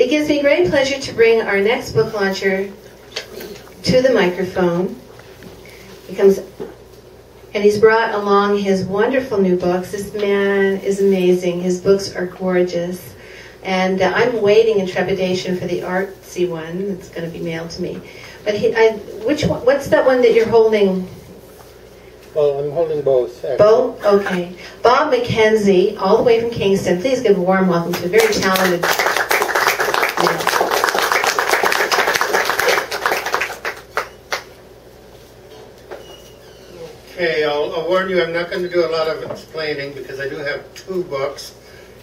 It gives me great pleasure to bring our next book launcher to the microphone. He comes, and he's brought along his wonderful new books. This man is amazing. His books are gorgeous. And uh, I'm waiting in trepidation for the artsy one that's going to be mailed to me. But he, I, which one, what's that one that you're holding? Well, I'm holding both. Actually. Both? Okay. Bob MacKenzie, all the way from Kingston. Please give a warm welcome to a very talented. Okay, I'll, I'll warn you, I'm not going to do a lot of explaining because I do have two books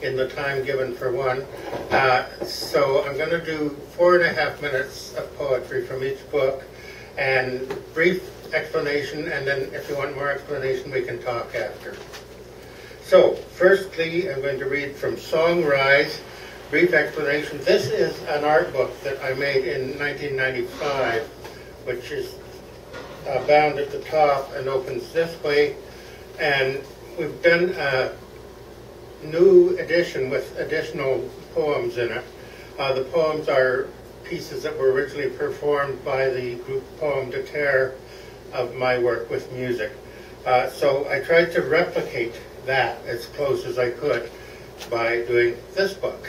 in the time given for one. Uh, so I'm going to do four and a half minutes of poetry from each book and brief explanation, and then if you want more explanation, we can talk after. So, firstly, I'm going to read from Song Rise, brief explanation. This is an art book that I made in 1995, which is uh, bound at the top and opens this way. And we've done a new edition with additional poems in it. Uh, the poems are pieces that were originally performed by the group Poem de Terre of my work with music. Uh, so I tried to replicate that as close as I could by doing this book,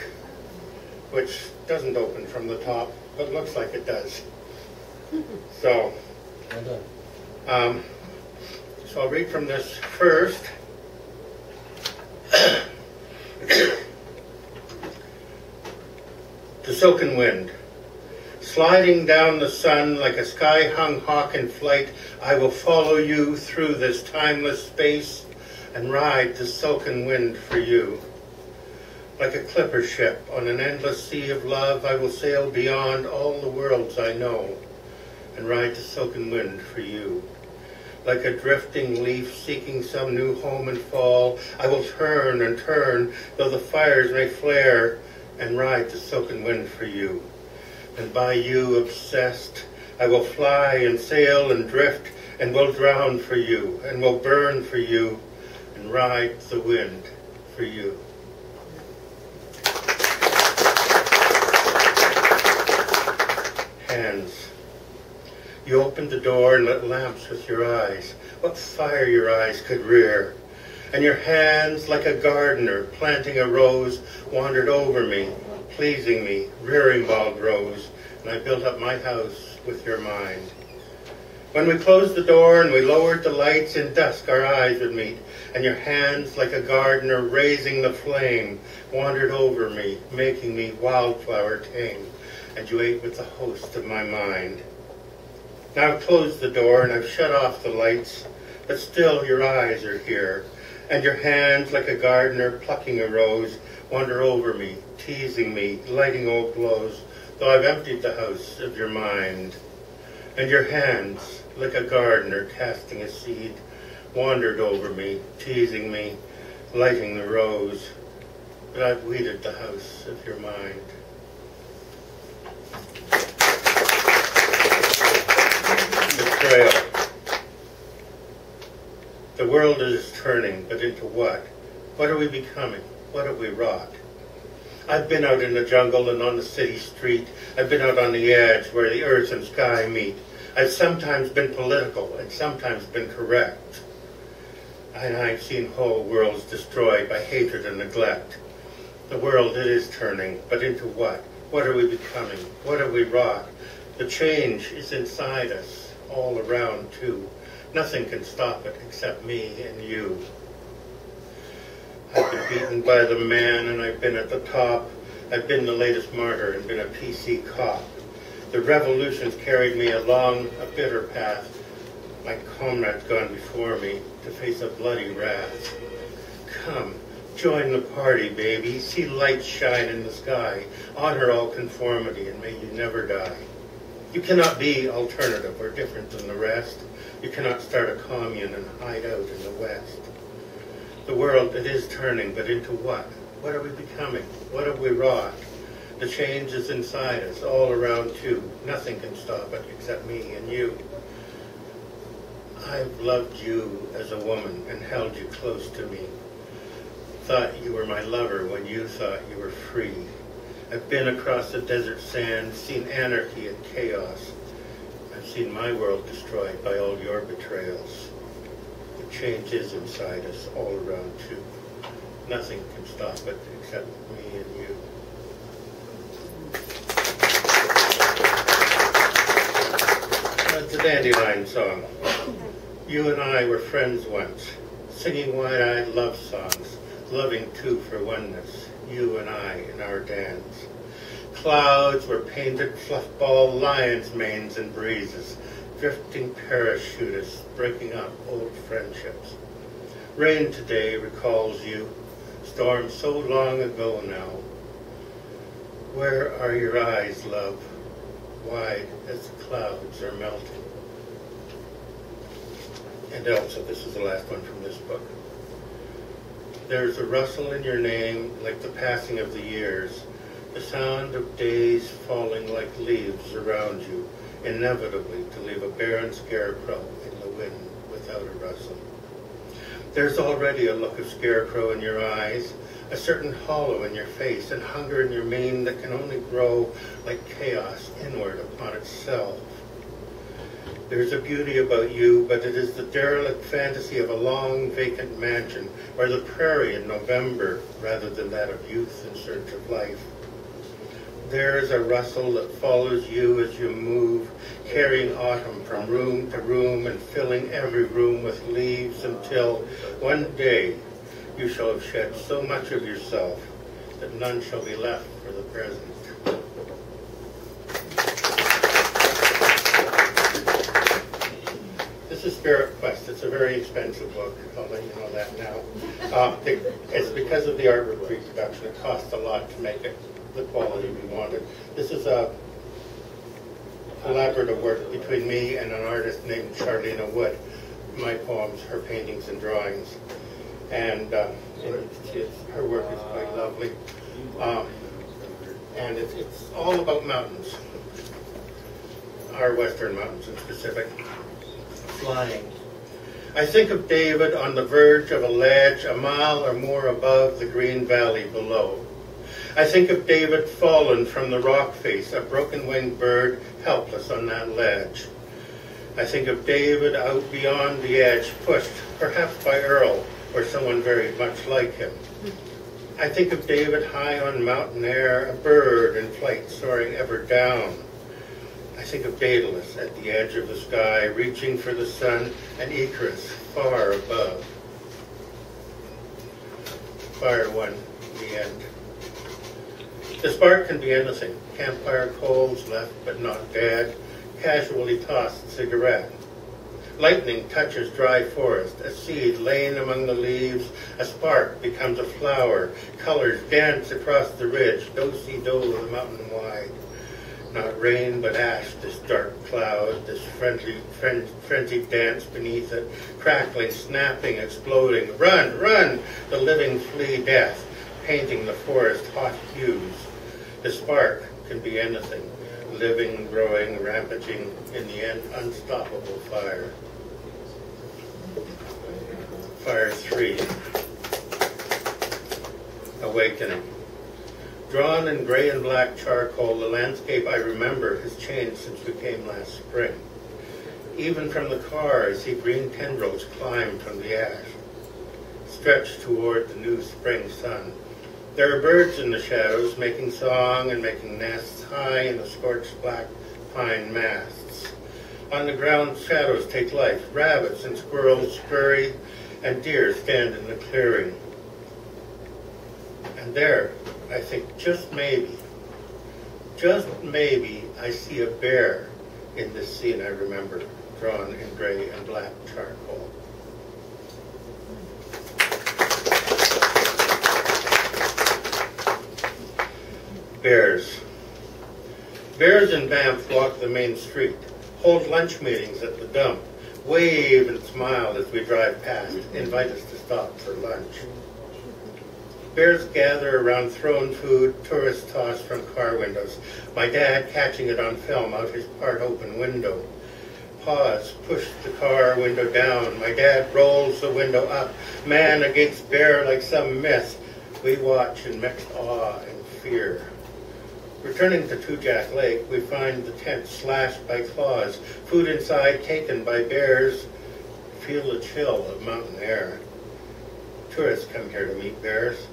which doesn't open from the top, but looks like it does. So, um, so I'll read from this first. the silken wind. Sliding down the sun like a sky-hung hawk in flight, I will follow you through this timeless space and ride the silken wind for you. Like a clipper ship on an endless sea of love, I will sail beyond all the worlds I know and ride the silken wind for you. Like a drifting leaf seeking some new home and fall, I will turn and turn, though the fires may flare, and ride the silken wind for you and by you obsessed. I will fly and sail and drift and will drown for you and will burn for you and ride the wind for you. Hands. You opened the door and lit lamps with your eyes. What fire your eyes could rear. And your hands, like a gardener planting a rose, wandered over me pleasing me, rearing wild rose, and I built up my house with your mind. When we closed the door and we lowered the lights, in dusk our eyes would meet, and your hands, like a gardener raising the flame, wandered over me, making me wildflower tame, ate with the host of my mind. Now I've closed the door and I've shut off the lights, but still your eyes are here, and your hands, like a gardener plucking a rose, wander over me, teasing me, lighting old blows, though I've emptied the house of your mind. And your hands, like a gardener casting a seed, wandered over me, teasing me, lighting the rose, but I've weeded the house of your mind. Betrayal. The world is turning, but into what? What are we becoming? What have we wrought? I've been out in the jungle and on the city street. I've been out on the edge where the earth and sky meet. I've sometimes been political and sometimes been correct. And I've seen whole worlds destroyed by hatred and neglect. The world, it is turning, but into what? What are we becoming? What have we wrought? The change is inside us, all around too. Nothing can stop it except me and you. I've been beaten by the man and I've been at the top. I've been the latest martyr and been a PC cop. The revolution's carried me along a bitter path. My comrade's gone before me to face a bloody wrath. Come, join the party, baby. See light shine in the sky. Honor all conformity and may you never die. You cannot be alternative or different than the rest. You cannot start a commune and hide out in the West the world, it is turning, but into what? What are we becoming? What have we wrought? The change is inside us, all around too. Nothing can stop it except me and you. I've loved you as a woman and held you close to me. Thought you were my lover when you thought you were free. I've been across the desert sand, seen anarchy and chaos. I've seen my world destroyed by all your betrayals. The change is inside us, all around too. Nothing can stop it except me and you. That's a dandelion song. You and I were friends once, singing wide-eyed love songs, loving too for oneness, you and I in our dance. Clouds were painted fluffball lion's manes and breezes, drifting parachutists, breaking up old friendships. Rain today recalls you, storm so long ago now. Where are your eyes, love? Wide as the clouds are melting. And also, this is the last one from this book. There's a rustle in your name like the passing of the years, the sound of days falling like leaves around you, inevitably to leave a barren scarecrow in the wind without a rustle. There's already a look of scarecrow in your eyes, a certain hollow in your face, and hunger in your mane that can only grow like chaos inward upon itself. There's a beauty about you, but it is the derelict fantasy of a long vacant mansion or the prairie in November rather than that of youth in search of life. There is a rustle that follows you as you move, carrying autumn from room to room and filling every room with leaves until one day you shall have shed so much of yourself that none shall be left for the present. Is Spirit Quest. It's a very expensive book. I'll let you know that now. Uh, it, it's because of the artwork reproduction. It cost a lot to make it the quality we wanted. This is a collaborative work between me and an artist named Sharlena Wood. My poems, her paintings and drawings. And, it's, it's, her work is quite lovely. Um, and it's, it's all about mountains. Our western mountains in specific. Flying. I think of David on the verge of a ledge a mile or more above the green valley below. I think of David fallen from the rock face, a broken-winged bird, helpless on that ledge. I think of David out beyond the edge, pushed perhaps by Earl or someone very much like him. I think of David high on mountain air, a bird in flight soaring ever down. I think of Daedalus at the edge of the sky, reaching for the sun, and Icarus far above. Fire one, the end. The spark can be anything. Campfire coals left but not dead, casually tossed cigarette. Lightning touches dry forest, a seed laying among the leaves, a spark becomes a flower, colors dance across the ridge, do-si-do the mountain wide. Not rain but ash, this dark cloud, this friendly, fren frenzied dance beneath it, crackling, snapping, exploding. Run, run! The living flee death, painting the forest hot hues. The spark can be anything, living, growing, rampaging, in the end, unstoppable fire. Fire 3. Awakening. Drawn in gray and black charcoal, the landscape I remember has changed since we came last spring. Even from the car, I see green tendrils climb from the ash, stretch toward the new spring sun. There are birds in the shadows, making song and making nests high in the scorched black pine masts. On the ground, shadows take life. Rabbits and squirrels scurry, and deer stand in the clearing. And there, I think, just maybe, just maybe, I see a bear in this scene I remember, drawn in gray and black charcoal. Bears. Bears in Banff walk the main street, hold lunch meetings at the dump, wave and smile as we drive past, invite us to stop for lunch. Bears gather around thrown food tourists toss from car windows, my dad catching it on film out his part open window. Pause, push the car window down, my dad rolls the window up, man against bear like some myth. We watch in mixed awe and fear. Returning to Two Jack Lake, we find the tent slashed by claws, food inside taken by bears. Feel the chill of mountain air. Tourists come here to meet bears.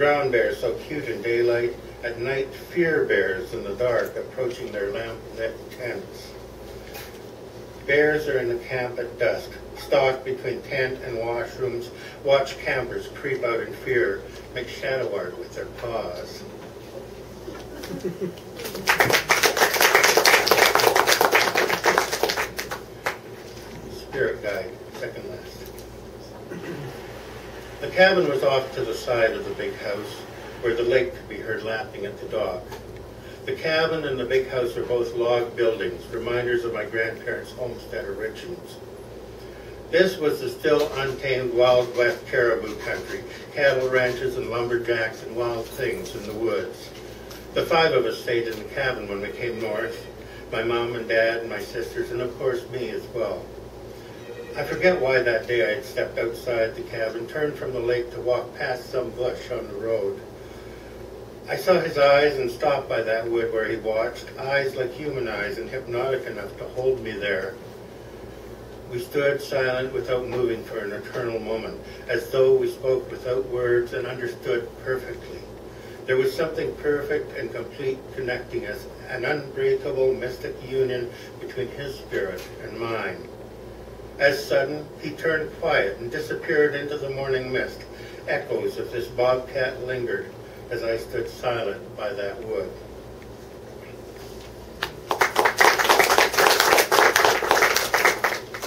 Brown bears so cute in daylight, at night fear bears in the dark approaching their lamp-lit tents. Bears are in the camp at dusk, stalk between tent and washrooms, watch campers creep out in fear, make shadow art with their paws. Spirit guide, second last. The cabin was off to the side of the big house, where the lake could be heard lapping at the dock. The cabin and the big house are both log buildings, reminders of my grandparents' homestead origins. This was the still untamed Wild West Cariboo country, cattle ranches and lumberjacks and wild things in the woods. The five of us stayed in the cabin when we came north, my mom and dad and my sisters, and of course me as well. I forget why that day I had stepped outside the cabin, turned from the lake to walk past some bush on the road. I saw his eyes and stopped by that wood where he watched, eyes like human eyes and hypnotic enough to hold me there. We stood silent without moving for an eternal moment, as though we spoke without words and understood perfectly. There was something perfect and complete connecting us, an unbreakable mystic union between his spirit and mine. As sudden, he turned quiet and disappeared into the morning mist. Echoes of this bobcat lingered as I stood silent by that wood.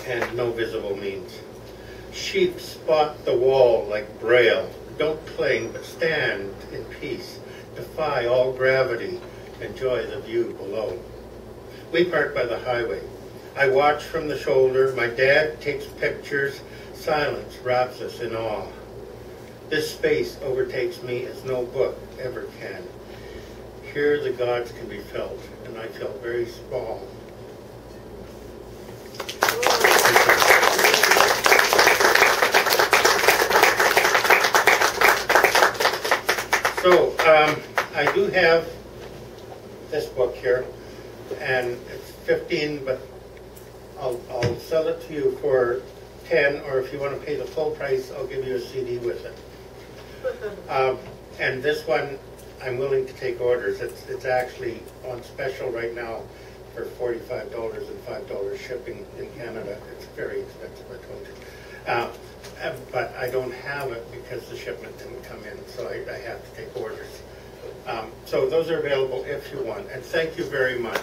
And no visible means. Sheep spot the wall like braille. Don't cling, but stand in peace. Defy all gravity. Enjoy the view below. We park by the highway. I watch from the shoulder. My dad takes pictures. Silence wraps us in awe. This space overtakes me as no book ever can. Here the gods can be felt, and I felt very small. So, um, I do have this book here, and it's 15, but I'll, I'll sell it to you for 10, or if you want to pay the full price, I'll give you a CD with it. Um, and this one, I'm willing to take orders. It's, it's actually on special right now for forty-five dollars and five dollars shipping in Canada. It's very expensive, I told you. Uh, but I don't have it because the shipment didn't come in, so I, I have to take orders. Um, so those are available if you want, and thank you very much.